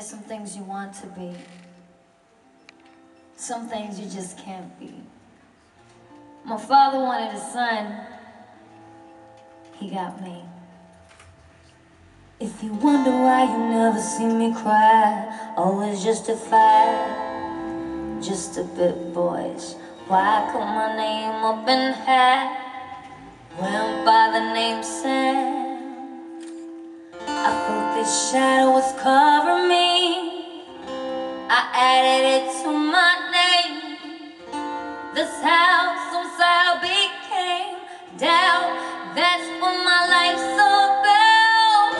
things you want to be. Some things you just can't be. My father wanted a son. He got me. If you wonder why you never see me cry, always justified, just a bit boys. Why put my name up in hat? Went by the name Sam. I thought this shadow was. I added it to my name. This house somehow became doubt. That's when my life so built.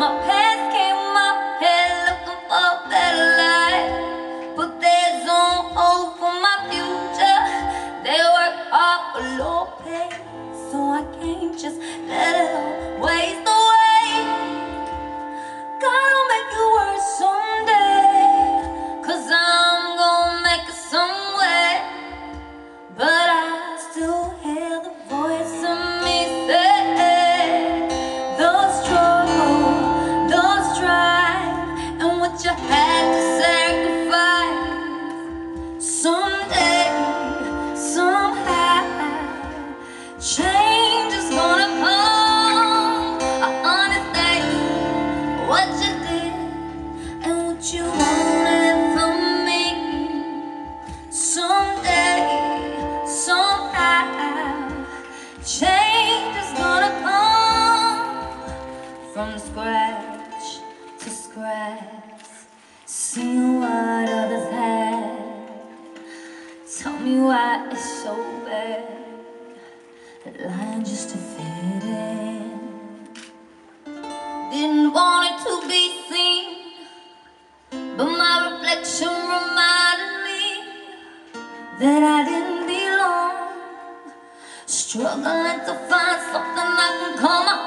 My past came up here looking for better life. But there's no hope for my future. They work hard for low pay. So I can't just let it all waste change is gonna come. I what you did and what you wanted from me. Someday, somehow, change is gonna come from scratch to scratch. Seeing what others had. Tell me why it's so bad. Lying just to fit in. Didn't want it to be seen, but my reflection reminded me that I didn't belong. Struggling to find something I can call my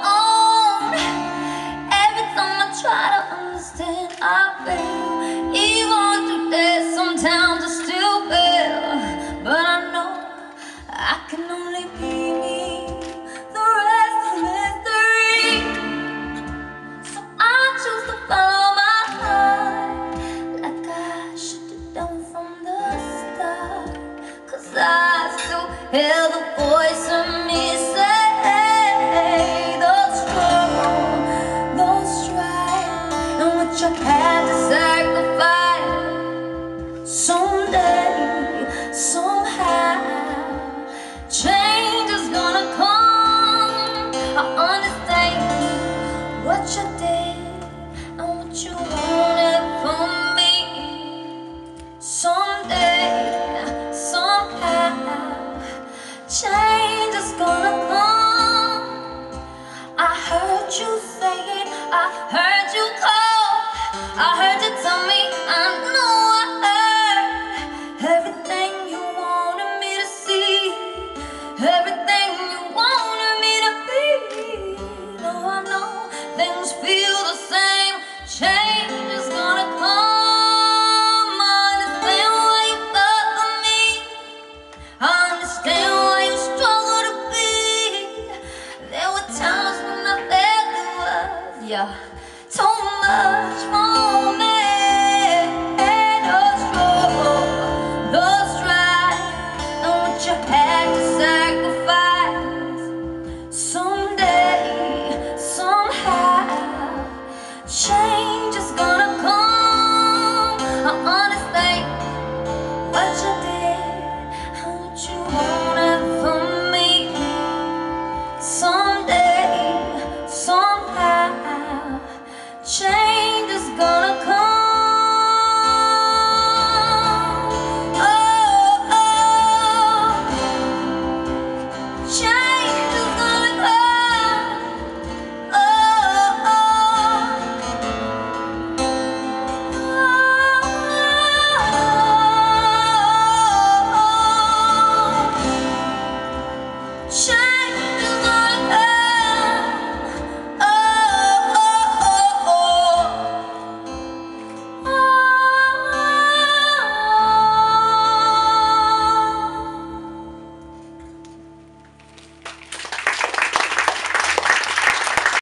yeah. So much for me and what you had to sacrifice. Someday, somehow.